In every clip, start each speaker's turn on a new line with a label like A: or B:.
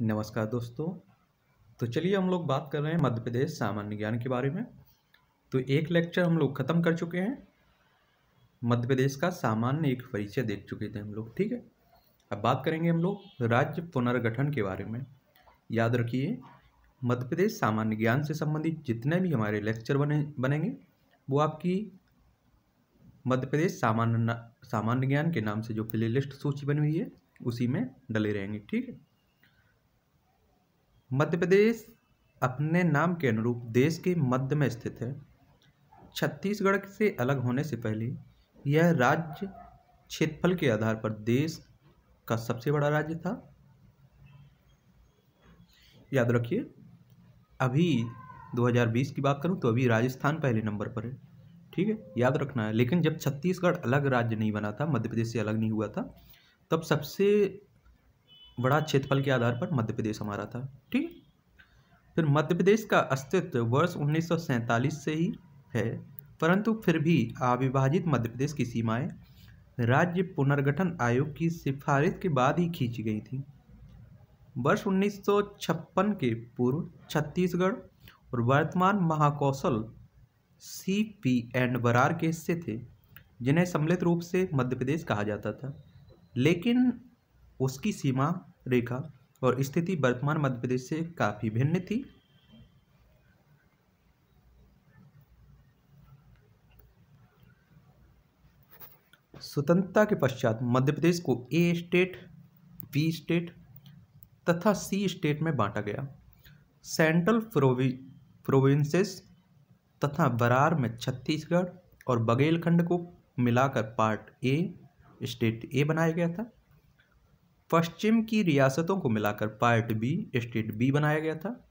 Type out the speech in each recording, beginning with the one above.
A: नमस्कार दोस्तों। तो चलिए हम लोग बात कर रहे हैं मध्य प्रदेश सामान्य ज्ञान के बारे में। तो एक लेक्चर हम लोग ख़त्म कर चुके हैं। मध्य प्रदेश का सामान्य एक परिचय देख चुके थे हम लोग, ठीक है? अब बात करेंगे हम लोग राज्य पुनर्गठन के बारे में। याद रखिए मध्य प्रदेश सामान्य ज्ञान से संबंधित जितने भी हमारे लेक्चर बने, बनेंगे, वो आपकी मध्य प्रदेश सामान्य सामान्य ज्ञान के नाम से जो प्ले लिस्ट सूची बनी हुई है, उसी में डले रहेंगे, ठीक है? मध्य प्रदेश अपने नाम के अनुरूप देश के मध्य में स्थित है। छत्तीसगढ़ से अलग होने से पहले यह राज्य क्षेत्रफल के आधार पर देश का सबसे बड़ा राज्य था। याद रखिए, अभी 2020 की बात करूँ तो अभी राजस्थान पहले नंबर पर है, ठीक है? याद रखना है। लेकिन जब छत्तीसगढ़ अलग राज्य नहीं बना था, मध्य प्रदेश से अलग नहीं हुआ था, तब सबसे बड़ा क्षेत्रफल के आधार पर मध्य प्रदेश हमारा था, ठीक है? फिर मध्य प्रदेश का अस्तित्व वर्ष उन्नीस सौ सैंतालीस से ही है, परंतु फिर भी अविभाजित मध्य प्रदेश की सीमाएँ राज्य पुनर्गठन आयोग की सिफारिश के बाद ही खींची गई थी। वर्ष 1956 के पूर्व छत्तीसगढ़ और वर्तमान Mahakaushal C P and Berar के हिस्से थे, जिन्हें सम्मिलित रूप से मध्य प्रदेश कहा जाता था। लेकिन उसकी सीमा रेखा और स्थिति वर्तमान मध्य प्रदेश से काफ़ी भिन्न थी। स्वतंत्रता के पश्चात मध्य प्रदेश को ए स्टेट बी स्टेट तथा सी स्टेट में बांटा गया। सेंट्रल प्रोवि प्रोविंसेस तथा बरार में छत्तीसगढ़ और बघेलखंड को मिलाकर पार्ट ए स्टेट ए बनाया गया था। पश्चिम की रियासतों को मिलाकर पार्ट बी, स्टेट बी बनाया गया था।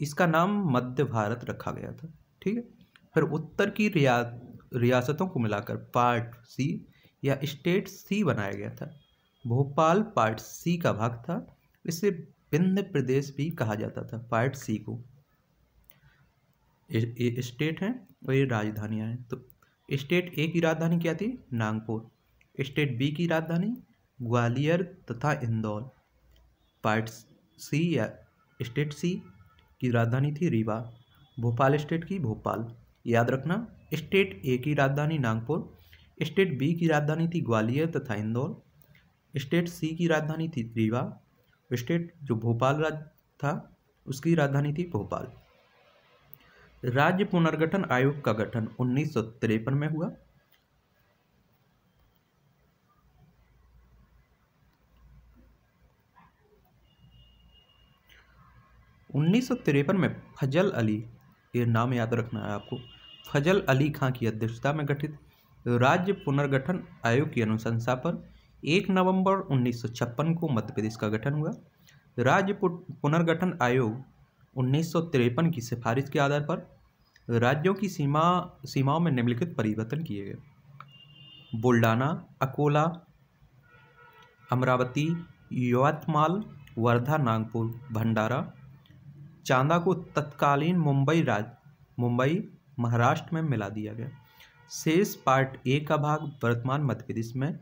A: इसका नाम मध्य भारत रखा गया था, ठीक है? फिर उत्तर की रिया, रियासतों को मिलाकर पार्ट सी या स्टेट सी बनाया गया था। भोपाल पार्ट सी का भाग था, इसे विंध्य प्रदेश भी कहा जाता था, पार्ट सी को। ये स्टेट हैं और ये राजधानियाँ हैं। तो स्टेट ए की राजधानी क्या थी? नागपुर। स्टेट बी की राजधानी ग्वालियर तथा इंदौर, पार्ट सी या स्टेट सी की राजधानी थी रीवा, भोपाल स्टेट की भोपाल। याद रखना, स्टेट ए की राजधानी नागपुर, स्टेट बी की राजधानी थी ग्वालियर तथा इंदौर, स्टेट सी की राजधानी थी रीवा, स्टेट जो भोपाल राज था, उसकी राजधानी थी भोपाल। राज्य पुनर्गठन आयोग का गठन उन्नीस सौ तिरपन में हुआ। उन्नीस सौ तिरपन में फजल अली, ये नाम याद रखना है आपको, फजल अली खां की अध्यक्षता में गठित राज्य पुनर्गठन आयोग की अनुशंसा पर एक नवंबर उन्नीस सौ छप्पन को मध्य प्रदेश का गठन हुआ। राज्य पुनर्गठन आयोग उन्नीस सौ तिरपन की सिफारिश के आधार पर राज्यों की सीमा, सीमाओं में निम्नलिखित परिवर्तन किए गए। बुल्डाना, अकोला, अमरावती, यवतमाल, वर्धा, नागपुर, भंडारा चांदा को तत्कालीन मुंबई राज, मुंबई, महाराष्ट्र में मिला दिया गया। शेष पार्ट ए का भाग वर्तमान मध्य प्रदेश में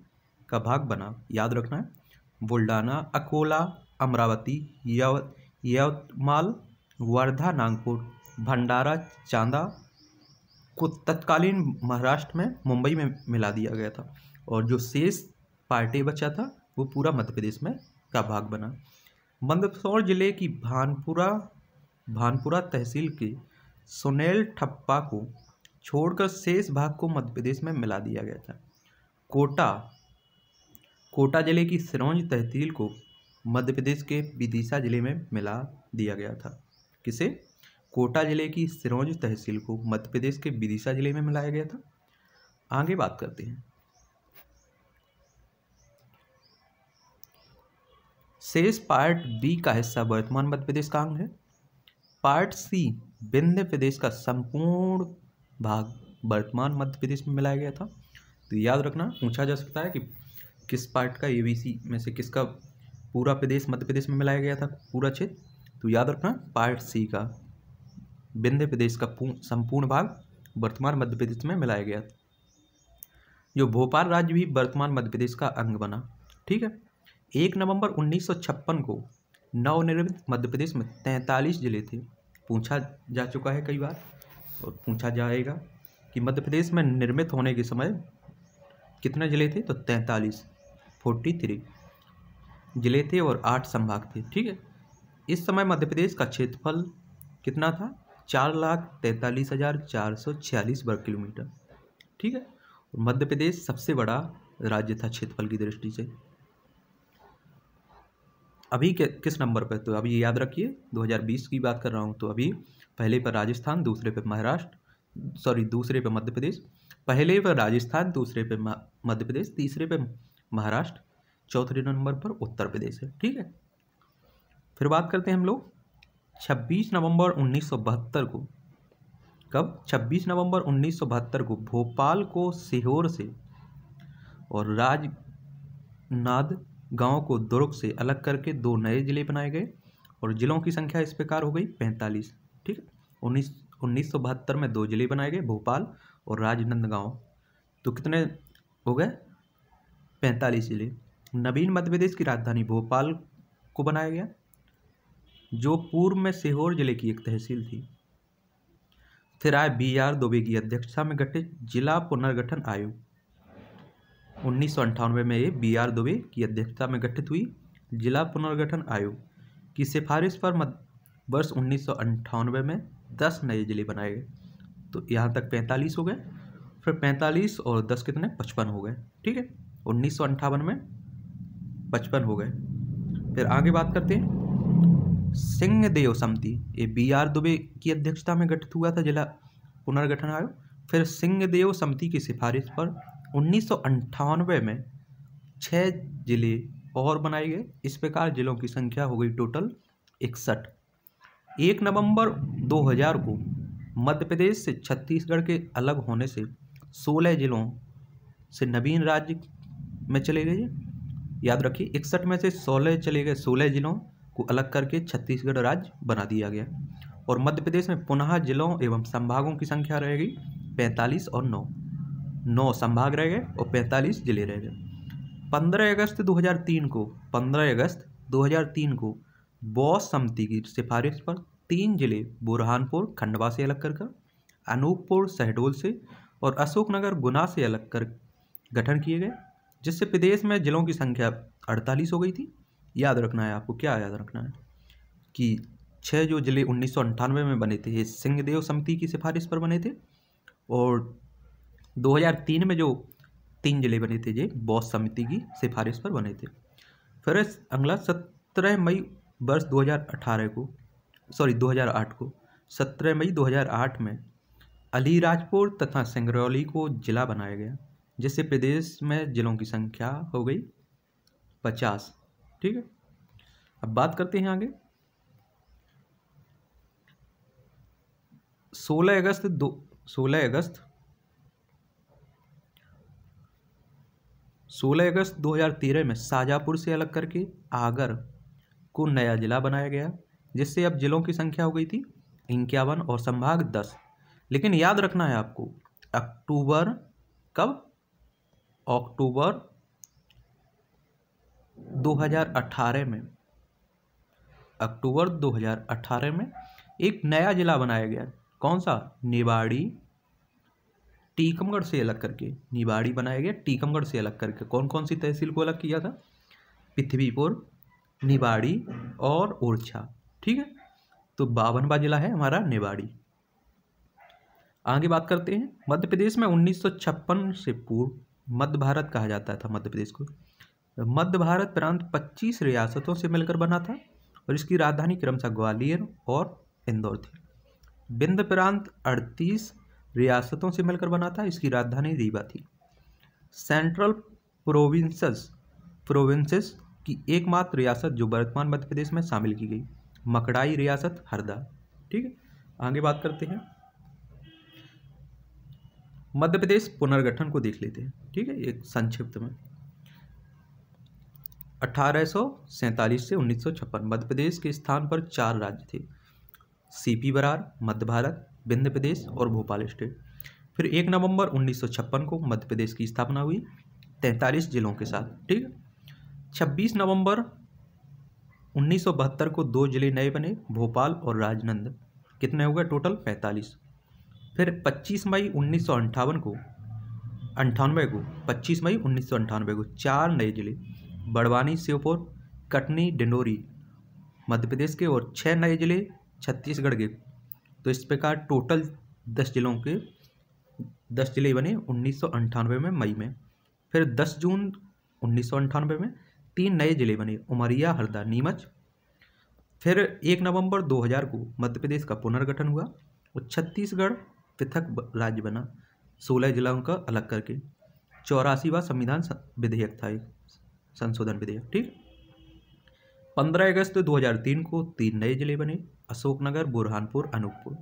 A: का भाग बना। याद रखना है बुल्डाना अकोला, अमरावती, यव, यवतमाल, वर्धा, नागपुर, भंडारा, चांदा को तत्कालीन महाराष्ट्र में मुंबई में मिला दिया गया था और जो शेष पार्टी बचा था, वो पूरा मध्य प्रदेश में का भाग बना। मंदसौर ज़िले की भानपुरा भानपुरा तहसील के सुनेल ठप्पा को छोड़कर शेष भाग को मध्य प्रदेश में मिला दिया गया था। कोटा कोटा ज़िले की सिरौंज तहसील को मध्य प्रदेश के विदिशा ज़िले में मिला दिया गया था। किसे? कोटा ज़िले की सिरौंज तहसील को मध्य प्रदेश के विदिशा ज़िले में मिलाया गया था। आगे बात करते हैं। शेष पार्ट बी का हिस्सा वर्तमान मध्य प्रदेश का अंग है। पार्ट सी विंध्य प्रदेश का संपूर्ण भाग वर्तमान मध्य प्रदेश में मिलाया गया था। तो याद रखना, पूछा जा सकता है कि किस पार्ट का ए में से किसका पूरा प्रदेश मध्य प्रदेश में मिलाया गया था, पूरा क्षेत्र तो याद रखना, पार्ट सी का विंध्य प्रदेश का संपूर्ण भाग वर्तमान मध्य प्रदेश में मिलाया गया था। जो भोपाल राज्य भी वर्तमान मध्य प्रदेश का अंग बना, ठीक है? एक नवंबर 1956 को नवनिर्मित मध्य प्रदेश में तैंतालीस ज़िले थे। पूछा जा चुका है कई बार और पूछा जाएगा कि मध्य प्रदेश में निर्मित होने के समय कितने ज़िले थे? तो तैंतालीस फोर्टी थ्री ज़िले थे और आठ संभाग थे। ठीक है? इस समय मध्य प्रदेश का क्षेत्रफल कितना था? चार लाख तैंतालीस हज़ार चार सौ छियालीस वर्ग किलोमीटर। ठीक है? और मध्य प्रदेश सबसे बड़ा राज्य था क्षेत्रफल की दृष्टि से। अभी के, किस नंबर पर तो अभी याद रखिए 2020 की बात कर रहा हूँ तो अभी पहले पर राजस्थान, दूसरे पर महाराष्ट्र, सॉरी, दूसरे पर मध्य प्रदेश, पहले पर राजस्थान, दूसरे पर मध्य प्रदेश, तीसरे पर महाराष्ट्र, चौथे नंबर पर उत्तर प्रदेश है। ठीक है? फिर बात करते हैं हम लोग 26 नवंबर उन्नीस सौ बहत्तर को, कब? 26 नवंबर उन्नीस सौ बहत्तर को भोपाल को सीहोर से और राजनाद गाँव को दुर्ग से अलग करके दो नए ज़िले बनाए गए और ज़िलों की संख्या इस प्रकार हो गई पैंतालीस, ठीक है? उन्नीस उन्नीस सौ बहत्तर में दो ज़िले बनाए गए, भोपाल और राजनंदगांव। तो कितने हो गए? पैंतालीस ज़िले। नवीन मध्य प्रदेश की राजधानी भोपाल को बनाया गया, जो पूर्व में सीहोर ज़िले की एक तहसील थी। फिर आए बी आर दुबे की अध्यक्षता में गठित जिला पुनर्गठन आयोग। उन्नीस में ये बी आर दुबे की अध्यक्षता में गठित हुई। जिला पुनर्गठन आयोग की सिफारिश पर वर्ष उन्नीस में दस नए ज़िले बनाए गए। तो यहाँ तक पैंतालीस हो गए। फिर पैंतालीस और दस कितने? पचपन हो गए। ठीक है? उन्नीस में पचपन हो गए। फिर आगे बात करते हैं। सिंह देव समिति, ये बी आर दुबे की अध्यक्षता में गठित हुआ था जिला पुनर्गठन आयोग। फिर सिंह देव समिति की सिफारिश पर उन्नीस में छः ज़िले और बनाए गए। इस प्रकार जिलों की संख्या हो गई टोटल इकसठ। एक नवंबर 2000 को मध्य प्रदेश से छत्तीसगढ़ के अलग होने से 16 जिलों से नवीन राज्य में चले गए। याद रखिए, इकसठ में से 16 चले गए 16 जिलों को अलग करके छत्तीसगढ़ राज्य बना दिया गया। और मध्य प्रदेश में पुनः जिलों एवं संभागों की संख्या रहेगी पैंतालीस और नौ। नौ संभाग रह गए और पैंतालीस ज़िले रह गए। पंद्रह अगस्त 2003 को, पंद्रह अगस्त 2003 को बॉस समिति की सिफारिश पर तीन ज़िले बुरहानपुर, खंडवा से अलग कर अनूपपुर, शहडोल से और अशोकनगर, गुना से अलग कर गठन किए गए, जिससे प्रदेश में जिलों की संख्या अड़तालीस हो गई थी। याद रखना है आपको, क्या याद रखना है? कि छः जो ज़िले उन्नीस सौ अट्ठानवे में बने थे ये सिंहदेव समिति की सिफारिश पर बने थे और 2003 में जो तीन ज़िले बने थे ये, बॉस समिति की सिफारिश पर बने थे। फिर अगला सत्रह मई वर्ष 2018 को सॉरी 2008 को 17 मई 2008 में अलीराजपुर तथा सिंगरौली को जिला बनाया गया, जिससे प्रदेश में जिलों की संख्या हो गई पचास। ठीक है? अब बात करते हैं आगे। 16 अगस्त दो 16 अगस्त 16 अगस्त 2013 में शाजापुर से अलग करके आगर को नया जिला बनाया गया, जिससे अब जिलों की संख्या हो गई थी इक्यावन और संभाग दस। लेकिन याद रखना है आपको, अक्टूबर कब? अक्टूबर 2018 में। अक्टूबर 2018 में एक नया जिला बनाया गया, कौन सा? निवाड़ी। टीकमगढ़ से अलग करके, निवाड़ी बनाया गया टीकमगढ़ से अलग करके। कौन कौन सी तहसील को अलग किया था? पृथ्वीपुर, निवाड़ी और ओरछा। ठीक है? तो बावनवा जिला है हमारा निवाड़ी। आगे बात करते हैं। मध्य प्रदेश में 1956 से पूर्व मध्य भारत कहा जाता था, मध्य प्रदेश को। मध्य भारत प्रांत 25 रियासतों से मिलकर बना था और इसकी राजधानी क्रमशः ग्वालियर और इंदौर थी। बिंद प्रांत अड़तीस रियासतों से मिलकर बना था इसकी राजधानी रीवा थी। सेंट्रल प्रोविंसेस प्रोविंसेस की एकमात्र रियासत जो वर्तमान मध्य प्रदेश में शामिल की गई, मकड़ाई रियासत, हरदा। ठीक है? आगे बात करते हैं। मध्य प्रदेश पुनर्गठन को देख लेते हैं। ठीक है? एक संक्षिप्त में। अठारह सौ सैंतालीस से उन्नीस सौ छप्पन मध्य प्रदेश के स्थान पर चार राज्य थे। सीपी बरार, मध्य भारत विंध्य प्रदेश और भोपाल स्टेट फिर एक नवंबर 1956 को मध्य प्रदेश की स्थापना हुई तैंतालीस जिलों के साथ, ठीक छब्बीस नवंबर उन्नीस सौ बहत्तर को दो ज़िले नए बने, भोपाल और राजनंद। कितने हो गए टोटल? पैंतालीस। फिर 25 मई उन्नीस सौ अट्ठावन को, अंठानवे को 25 मई उन्नीस सौ अट्ठानवे को चार नए ज़िले, बड़वानी, श्योपुर, कटनी, डिंडोरी, मध्य प्रदेश के और छः नए ज़िले छत्तीसगढ़ के तो इस प्रकार टोटल दस जिलों के, दस ज़िले बने उन्नीस में मई में, फिर दस जून उन्नीस में तीन नए ज़िले बने, उमरिया, हरदा, नीमच, फिर एक नवंबर 2000 को मध्य प्रदेश का पुनर्गठन हुआ, और छत्तीसगढ़ पृथक राज्य बना, सोलह जिलों का अलग करके चौरासीवा संविधान विधेयक था एक, संशोधन विधेयक, ठीक? पंद्रह अगस्त 2003 को तीन नए ज़िले बने, अशोकनगर, बुरहानपुर, अनूपपुर।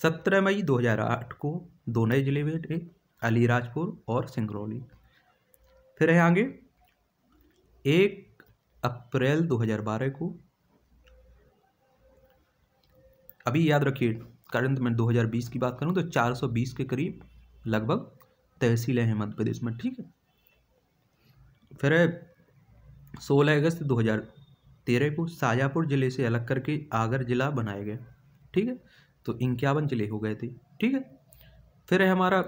A: सत्रह मई 2008 को दो नए ज़िले बने, अलीराजपुर और सिंगरौली। फिर है आगे। एक अप्रैल 2012 को, अभी याद रखिए कारण मैं 2020 की बात करूँ तो 420 के करीब लगभग तहसीलें हैं मध्य प्रदेश में, ठीक है? फिर है सोलह अगस्त 2013 को शाजापुर ज़िले से अलग करके आगर ज़िला बनाया गया ठीक है? तो इक्यावन ज़िले हो गए थे। ठीक है? फिर है हमारा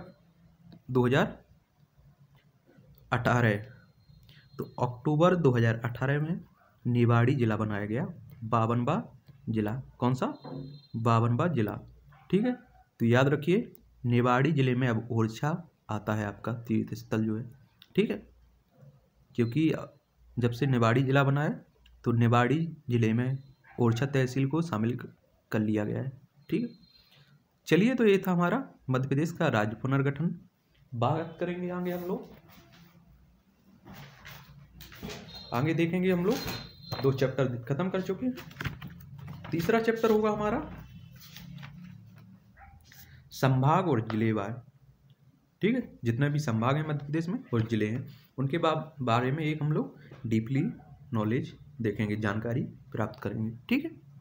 A: 2018 तो अक्टूबर 2018 में निवाड़ी ज़िला बनाया गया। बावनबा ज़िला। कौन सा? बावनबा ज़िला। ठीक है? तो याद रखिए, निवाड़ी ज़िले में अब ओरछा आता है आपका तीर्थ स्थल जो है। ठीक है? क्योंकि जब से निवाड़ी ज़िला बना है तो निवाड़ी ज़िले में ओरछा तहसील को शामिल कर लिया गया है, ठीक है? चलिए तो ये था हमारा मध्य प्रदेश का राज्य पुनर्गठन। बात करेंगे आगे हम लोग। आगे देखेंगे हम लोग। दो चैप्टर खत्म कर चुके हैं। तीसरा चैप्टर होगा हमारा। संभाग और जिलेवार, ठीक है? जितने भी संभाग हैं मध्य प्रदेश में और ज़िले हैं, उनके बारे में एक हम लोग डीपली नॉलेज देखेंगे जानकारी प्राप्त करेंगे। ठीक है?